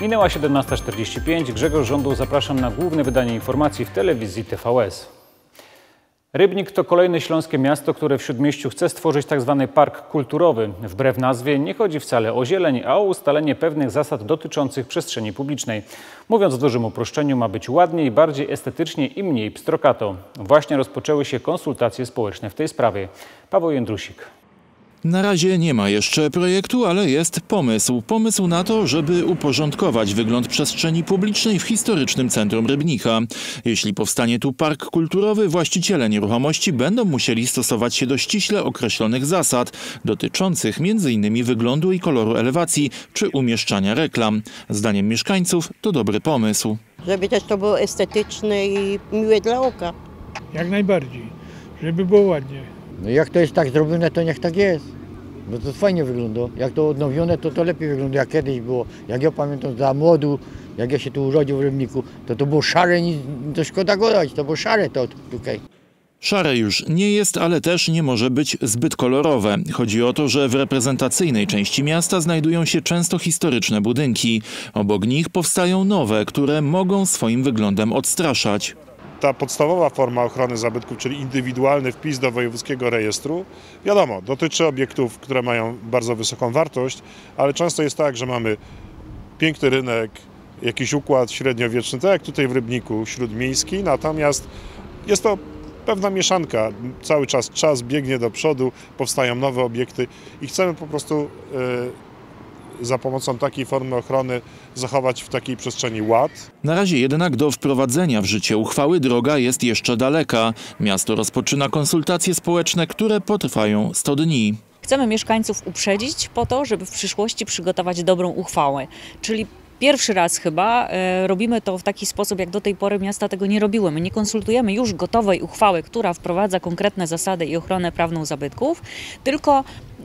Minęła 17.45. Grzegorz Rządu zapraszam na główne wydanie informacji w telewizji TVS. Rybnik to kolejne śląskie miasto, które w Śródmieściu chce stworzyć tzw. park kulturowy. Wbrew nazwie nie chodzi wcale o zieleń, a o ustalenie pewnych zasad dotyczących przestrzeni publicznej. Mówiąc w dużym uproszczeniu, ma być ładniej, bardziej estetycznie i mniej pstrokato. Właśnie rozpoczęły się konsultacje społeczne w tej sprawie. Paweł Jędrusik. Na razie nie ma jeszcze projektu, ale jest pomysł. Pomysł na to, żeby uporządkować wygląd przestrzeni publicznej w historycznym centrum Rybnika. Jeśli powstanie tu park kulturowy, właściciele nieruchomości będą musieli stosować się do ściśle określonych zasad, dotyczących m.in. wyglądu i koloru elewacji czy umieszczania reklam. Zdaniem mieszkańców to dobry pomysł. żeby też to było estetyczne i miłe dla oka. Jak najbardziej, żeby było ładnie. No jak to jest tak zrobione, to niech tak jest. Bo to fajnie wygląda. Jak to odnowione, to to lepiej wygląda jak kiedyś było. Jak ja pamiętam za młodu, jak ja się tu urodził w Rybniku, to to było szare, nic- to szkoda gadać, to było szare to tutaj. Szare już nie jest, ale też nie może być zbyt kolorowe. Chodzi o to, że w reprezentacyjnej części miasta znajdują się często historyczne budynki. Obok nich powstają nowe, które mogą swoim wyglądem odstraszać. Ta podstawowa forma ochrony zabytków, czyli indywidualny wpis do wojewódzkiego rejestru, wiadomo, dotyczy obiektów, które mają bardzo wysoką wartość, ale często jest tak, że mamy piękny rynek, jakiś układ średniowieczny, tak jak tutaj w Rybniku śródmiejski, natomiast jest to pewna mieszanka. Cały czas czas biegnie do przodu, powstają nowe obiekty i chcemy po prostu e, za pomocą takiej formy ochrony zachować w takiej przestrzeni ład, Na razie jednak do wprowadzenia w życie uchwały droga jest jeszcze daleka. Miasto rozpoczyna konsultacje społeczne, które potrwają 100 dni. Chcemy mieszkańców uprzedzić po to, żeby w przyszłości przygotować dobrą uchwałę. Czyli pierwszy raz chyba e, robimy to w taki sposób, jak do tej pory miasta tego nie robiły. My nie konsultujemy już gotowej uchwały, która wprowadza konkretne zasady i ochronę prawną zabytków, tylko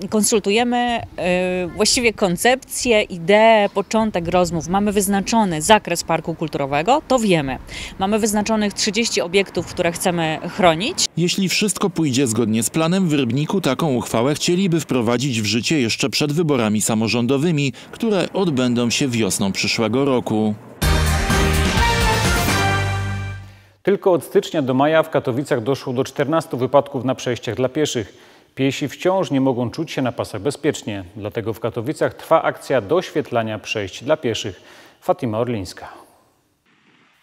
konsultujemy e, właściwie koncepcję, ideę, początek rozmów. Mamy wyznaczony zakres parku kulturowego, to wiemy. Mamy wyznaczonych 30 obiektów, które chcemy chronić. Jeśli wszystko pójdzie zgodnie z planem, w Rybniku taką uchwałę chcieliby wprowadzić w życie jeszcze przed wyborami samorządowymi, które odbędą się wiosną przyszłego roku. Tylko od stycznia do maja w Katowicach doszło do 14 wypadków na przejściach dla pieszych. Piesi wciąż nie mogą czuć się na pasach bezpiecznie. Dlatego w Katowicach trwa akcja doświetlania przejść dla pieszych. Fatima Orlińska.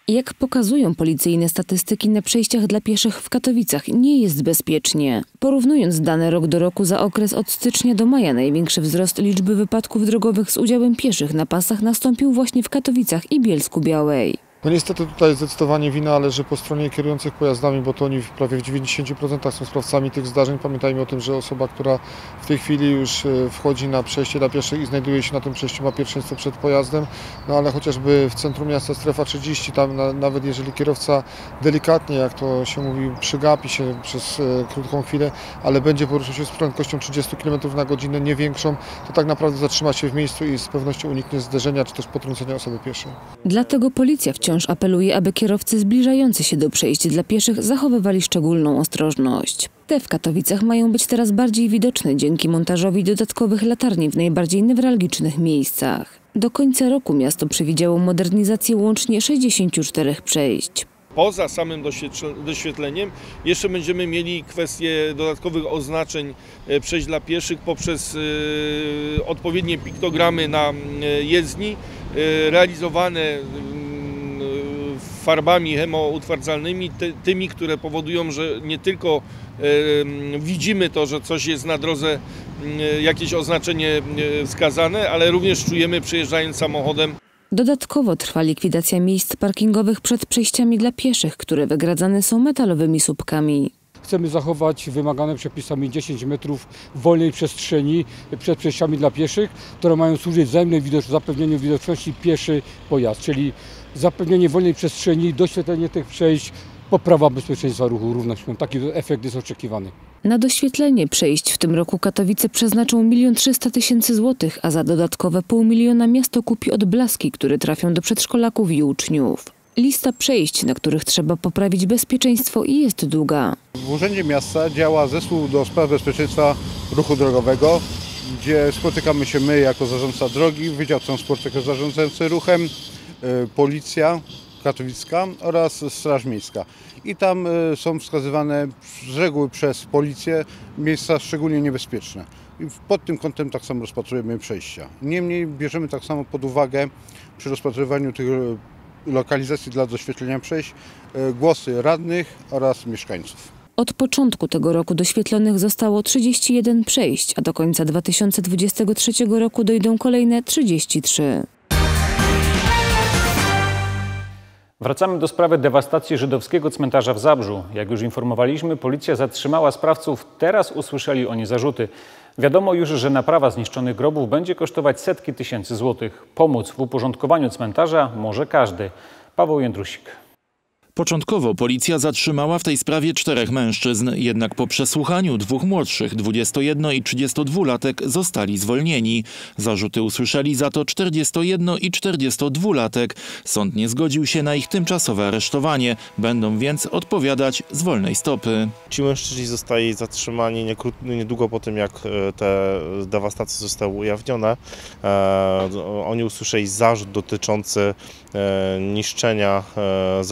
Jak pokazują policyjne statystyki na przejściach dla pieszych w Katowicach, nie jest bezpiecznie. Porównując dane rok do roku za okres od stycznia do maja, największy wzrost liczby wypadków drogowych z udziałem pieszych na pasach nastąpił właśnie w Katowicach i Bielsku Białej. No niestety tutaj zdecydowanie wina leży po stronie kierujących pojazdami, bo to oni w prawie w 90% są sprawcami tych zdarzeń. Pamiętajmy o tym, że osoba, która w tej chwili już e, wchodzi na przejście dla pieszych i znajduje się na tym przejściu ma pierwszeństwo przed pojazdem, no ale chociażby w centrum miasta strefa 30, tam na, nawet jeżeli kierowca delikatnie, jak to się mówi, przygapi się przez e, krótką chwilę, ale będzie poruszał się z prędkością 30 km na godzinę, nie większą, to tak naprawdę zatrzyma się w miejscu i z pewnością uniknie zderzenia czy też potrącenia osoby pieszej. Dlatego policja wciąż apeluje, aby kierowcy zbliżający się do przejść dla pieszych zachowywali szczególną ostrożność. Te w Katowicach mają być teraz bardziej widoczne dzięki montażowi dodatkowych latarni w najbardziej newralgicznych miejscach. Do końca roku miasto przewidziało modernizację łącznie 64 przejść. Poza samym doświetl- doświetleniem jeszcze będziemy mieli kwestię dodatkowych oznaczeń e, przejść dla pieszych poprzez e, odpowiednie piktogramy na e, jezdni realizowane mm, farbami hemoutwardzalnymi, ty, tymi, które powodują, że nie tylko e, widzimy to, że coś jest na drodze, jakieś oznaczenie wskazane, ale również czujemy przejeżdżając samochodem Dodatkowo trwa likwidacja miejsc parkingowych przed przejściami dla pieszych, które wygradzane są metalowymi słupkami. Chcemy zachować wymagane przepisami 10 metrów wolnej przestrzeni przed przejściami dla pieszych, które mają służyć wzajemnej widocz- zapewnieniu widoczności pieszy pojazd, czyli zapewnienie wolnej przestrzeni, doświetlenie tych przejść, poprawa bezpieczeństwa ruchu równością. Taki efekt jest oczekiwany. Na doświetlenie przejść w tym roku Katowice przeznaczą 1 300 tysięcy złotych, a za dodatkowe pół miliona miasto kupi odblaski, które trafią do przedszkolaków i uczniów. Lista przejść, na których trzeba poprawić bezpieczeństwo i jest długa. W Urzędzie Miasta działa zespół do spraw bezpieczeństwa ruchu drogowego. gdzie spotykamy się my jako zarządca drogi, Wydział Transportu jako zarządzający ruchem, Policja Katowicka oraz Straż Miejska. I tam y, są wskazywane z reguły przez Policję miejsca szczególnie niebezpieczne. I pod tym kątem tak samo rozpatrujemy przejścia. Niemniej bierzemy tak samo pod uwagę przy rozpatrywaniu tych y, lokalizacji dla doświetlenia przejść y, głosy radnych oraz mieszkańców. Od początku tego roku doświetlonych zostało 31 przejść, a do końca 2023 roku dojdą kolejne 33. Wracamy do sprawy dewastacji żydowskiego cmentarza w Zabrzu. Jak już informowaliśmy, policja zatrzymała sprawców. Teraz usłyszeli oni zarzuty. Wiadomo już, że naprawa zniszczonych grobów będzie kosztować setki tysięcy złotych. Pomóc w uporządkowaniu cmentarza może każdy. Paweł Jędrusik. Początkowo policja zatrzymała w tej sprawie czterech mężczyzn, jednak po przesłuchaniu dwóch młodszych, 21 i 32-latek, zostali zwolnieni. Zarzuty usłyszeli za to 41 i 42-latek. Sąd nie zgodził się na ich tymczasowe aresztowanie. Będą więc odpowiadać z wolnej stopy. Ci mężczyźni zostali zatrzymani niekró- niedługo po tym, jak e, te dewastacje zostały ujawnione. E, Oni usłyszeli zarzut dotyczący e, niszczenia e,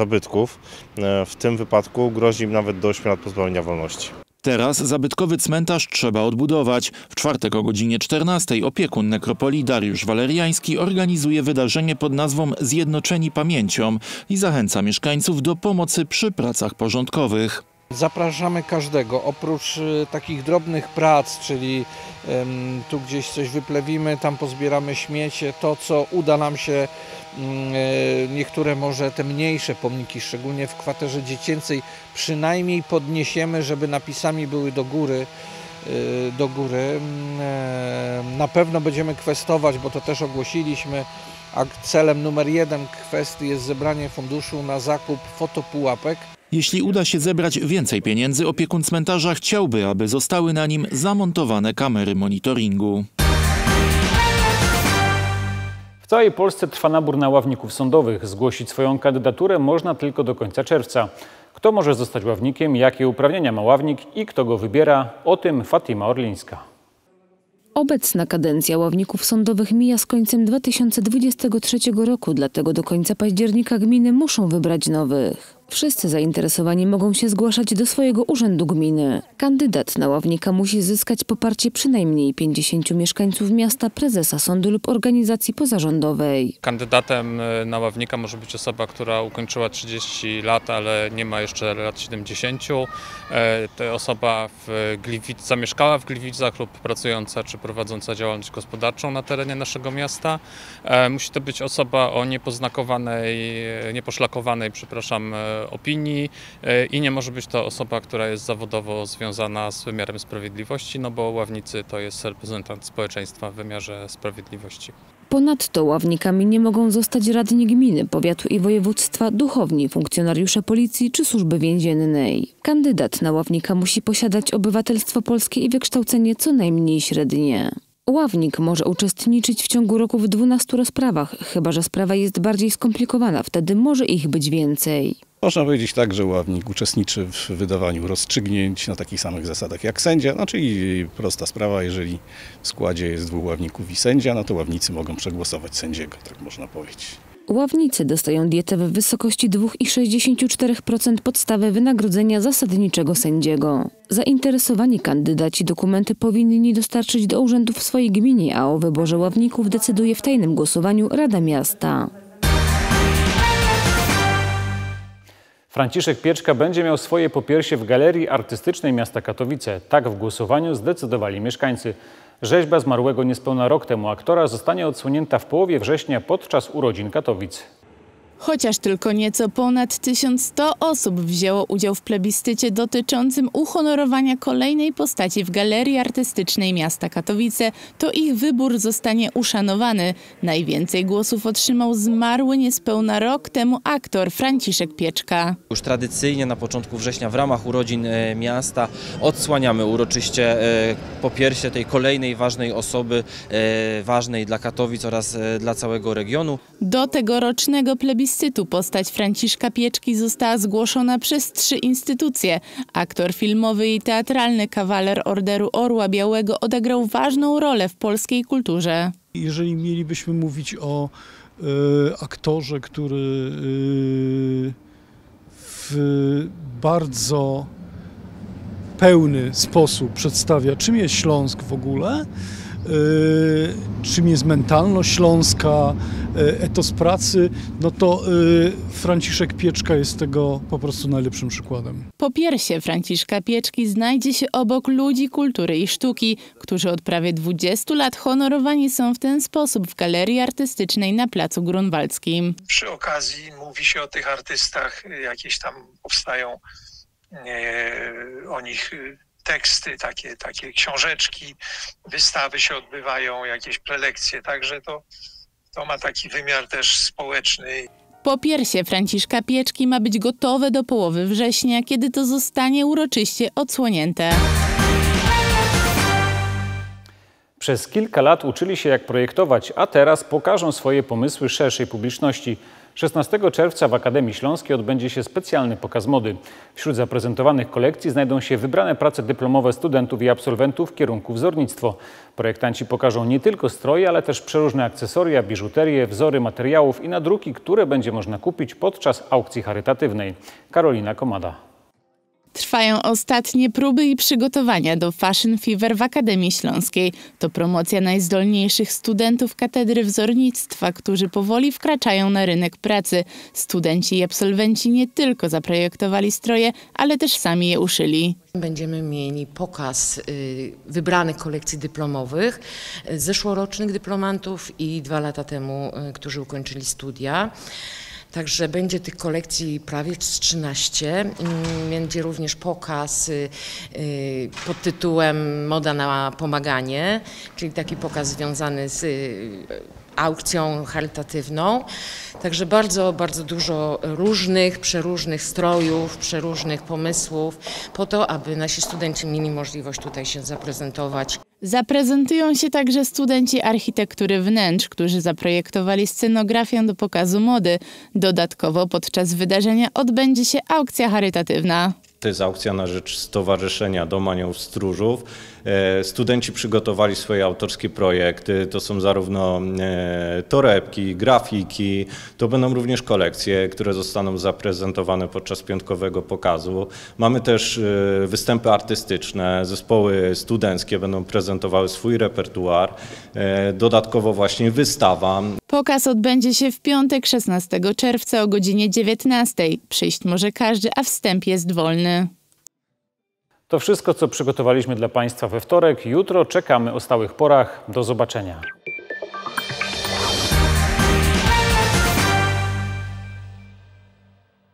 E, W tym wypadku grozi im nawet do 8 lat pozbawienia wolności. Teraz zabytkowy cmentarz trzeba odbudować. W czwartek o godzinie 14 opiekun nekropolii Dariusz Waleriański organizuje wydarzenie pod nazwą Zjednoczeni Pamięcią i zachęca mieszkańców do pomocy przy pracach porządkowych. Zapraszamy każdego, oprócz y, takich drobnych prac, czyli tu gdzieś coś wyplewimy, tam pozbieramy śmiecie, to co uda nam się, mm, e, niektóre może te mniejsze pomniki, szczególnie w kwaterze dziecięcej, przynajmniej podniesiemy, żeby napisami były do góry. y, Do góry. Mm, e, Na pewno będziemy kwestować, bo to też ogłosiliśmy. A celem numer jeden kwestii jest zebranie funduszu na zakup fotopułapek. Jeśli uda się zebrać więcej pieniędzy, opiekun cmentarza chciałby, aby zostały na nim zamontowane kamery monitoringu. W całej Polsce trwa nabór na ławników sądowych. Zgłosić swoją kandydaturę można tylko do końca czerwca. Kto może zostać ławnikiem, jakie uprawnienia ma ławnik i kto go wybiera, o tym Fatima Orlińska. Obecna kadencja ławników sądowych mija z końcem 2023 roku, dlatego do końca października gminy muszą wybrać nowych. Wszyscy zainteresowani mogą się zgłaszać do swojego urzędu gminy. Kandydat na ławnika musi zyskać poparcie przynajmniej 50 mieszkańców miasta, prezesa sądu lub organizacji pozarządowej. Kandydatem e, na ławnika może być osoba, która ukończyła 30 lat, ale nie ma jeszcze lat 70. E, osoba w Gliwic, zamieszkała w Gliwicach lub pracująca czy prowadząca działalność gospodarczą na terenie naszego miasta. E, Musi to być osoba o niepoznakowanej, nieposzlakowanej, przepraszam, opinii e, i nie może być to osoba, która jest zawodowo związana z wymiarem sprawiedliwości, no bo ławnicy to jest reprezentant społeczeństwa w wymiarze sprawiedliwości. Ponadto ławnikami nie mogą zostać radni gminy, powiatu i województwa, duchowni, funkcjonariusze policji czy służby więziennej. Kandydat na ławnika musi posiadać obywatelstwo polskie i wykształcenie co najmniej średnie. Ławnik może uczestniczyć w ciągu roku w 12 rozprawach, chyba że sprawa jest bardziej skomplikowana, wtedy może ich być więcej. Można powiedzieć tak, że ławnik uczestniczy w wydawaniu rozstrzygnięć na takich samych zasadach jak sędzia, no czyli prosta sprawa, jeżeli w składzie jest dwóch ławników i sędzia, no to ławnicy mogą przegłosować sędziego, tak można powiedzieć. Ławnicy dostają dietę w wysokości 2,64% podstawy wynagrodzenia zasadniczego sędziego. Zainteresowani kandydaci dokumenty powinni dostarczyć do urzędów w swojej gminie, a o wyborze ławników decyduje w tajnym głosowaniu Rada Miasta. Franciszek Pieczka będzie miał swoje popiersie w Galerii Artystycznej Miasta Katowice. Tak w głosowaniu zdecydowali mieszkańcy. Rzeźba zmarłego niespełna rok temu aktora zostanie odsłonięta w połowie września podczas urodzin Katowic. Chociaż tylko nieco ponad 1100 osób wzięło udział w plebiscycie dotyczącym uhonorowania kolejnej postaci w Galerii Artystycznej Miasta Katowice, to ich wybór zostanie uszanowany. Najwięcej głosów otrzymał zmarły niespełna rok temu aktor Franciszek Pieczka. Już tradycyjnie na początku września w ramach urodzin e, miasta odsłaniamy uroczyście e, popiersie tej kolejnej ważnej osoby, e, ważnej dla Katowic oraz dla całego regionu. Do tegorocznego plebiscytu plebiscytu postać Franciszka Pieczki została zgłoszona przez trzy instytucje. Aktor filmowy i teatralny kawaler Orderu Orła Białego odegrał ważną rolę w polskiej kulturze. Jeżeli mielibyśmy mówić o y, aktorze, który y, w bardzo pełny sposób przedstawia, czym jest Śląsk w ogóle, czym jest mentalność śląska, y, etos pracy, no to y, Franciszek Pieczka jest tego po prostu najlepszym przykładem. Po piersie Franciszka Pieczki znajdzie się obok ludzi kultury i sztuki, którzy od prawie 20 lat honorowani są w ten sposób w Galerii Artystycznej na Placu Grunwaldzkim. Przy okazji mówi się o tych artystach, jakieś tam powstają e, o nich e, teksty, takie, takie książeczki, wystawy się odbywają, jakieś prelekcje, także to, to ma taki wymiar też społeczny. Po piersie Franciszka Pieczki ma być gotowe do połowy września, kiedy to zostanie uroczyście odsłonięte. Przez kilka lat uczyli się jak projektować, a teraz pokażą swoje pomysły szerszej publiczności. 16 czerwca w Akademii Śląskiej odbędzie się specjalny pokaz mody. Wśród zaprezentowanych kolekcji znajdą się wybrane prace dyplomowe studentów i absolwentów kierunku wzornictwo. Projektanci pokażą nie tylko stroje, ale też przeróżne akcesoria, biżuterię, wzory materiałów i nadruki, które będzie można kupić podczas aukcji charytatywnej. Karolina Komada. Trwają ostatnie próby i przygotowania do Fashion Fever w Akademii Śląskiej. To promocja najzdolniejszych studentów Katedry Wzornictwa, którzy powoli wkraczają na rynek pracy. Studenci i absolwenci nie tylko zaprojektowali stroje, ale też sami je uszyli. Będziemy mieli pokaz y, wybranych kolekcji dyplomowych, zeszłorocznych dyplomantów i dwa lata temu, y, którzy ukończyli studia. Także będzie tych kolekcji prawie z 13. Mm, Będzie również pokaz y, y, pod tytułem Moda na pomaganie, czyli taki pokaz związany z y, aukcją charytatywną. Także bardzo, bardzo dużo różnych, przeróżnych strojów, przeróżnych pomysłów po to, aby nasi studenci mieli możliwość tutaj się zaprezentować. Zaprezentują się także studenci architektury wnętrz, którzy zaprojektowali scenografię do pokazu mody. Dodatkowo podczas wydarzenia odbędzie się aukcja charytatywna. To jest aukcja na rzecz Stowarzyszenia Dom Aniołów Stróżów. E, Studenci przygotowali swoje autorskie projekty. To są zarówno e, torebki, grafiki, to będą również kolekcje, które zostaną zaprezentowane podczas piątkowego pokazu. Mamy też e, występy artystyczne, zespoły studenckie będą prezentowały swój repertuar. Dodatkowo właśnie wystawa. Pokaz odbędzie się w piątek 16 czerwca o godzinie 19. Przyjść może każdy, a wstęp jest wolny. To wszystko, co przygotowaliśmy dla Państwa we wtorek. Jutro czekamy o stałych porach. Do zobaczenia.